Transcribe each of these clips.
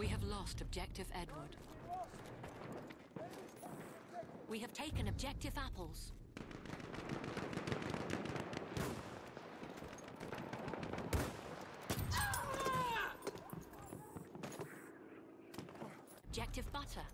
We have lost objective Edward. We have taken objective apples. Objective butter.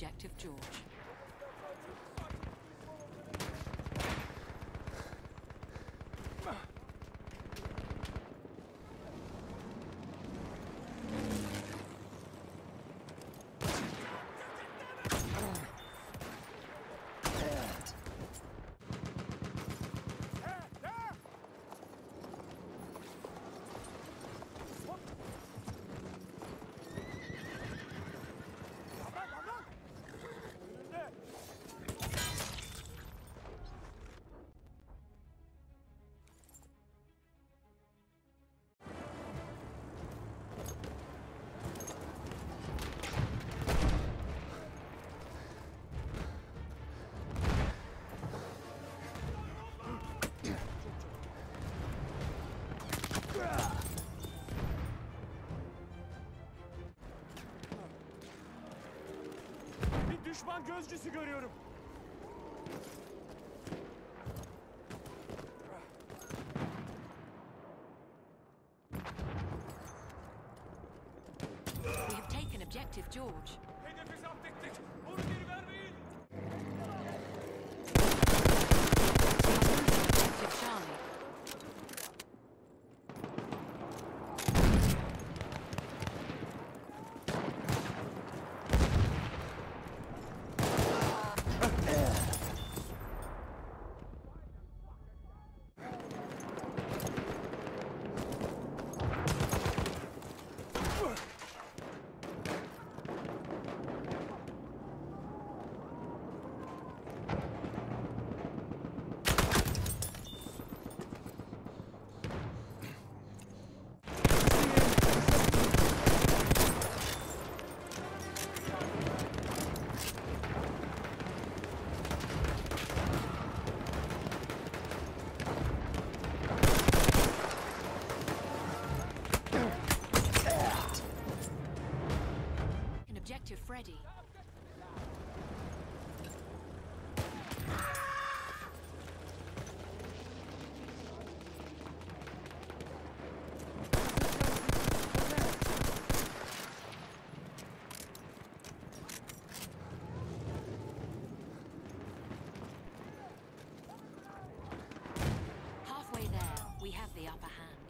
Objective George. Düşman gözcüsü görüyorum. We have taken objective George. We have the upper hand.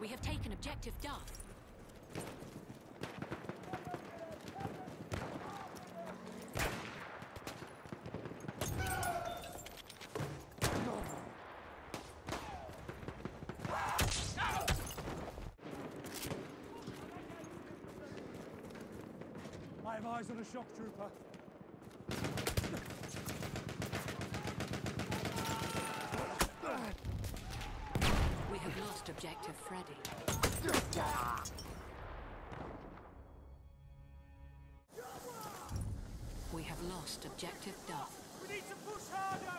We have taken objective Duff. I have eyes on a shock trooper. We have lost objective Freddy. We have lost objective Duff. We need to push harder.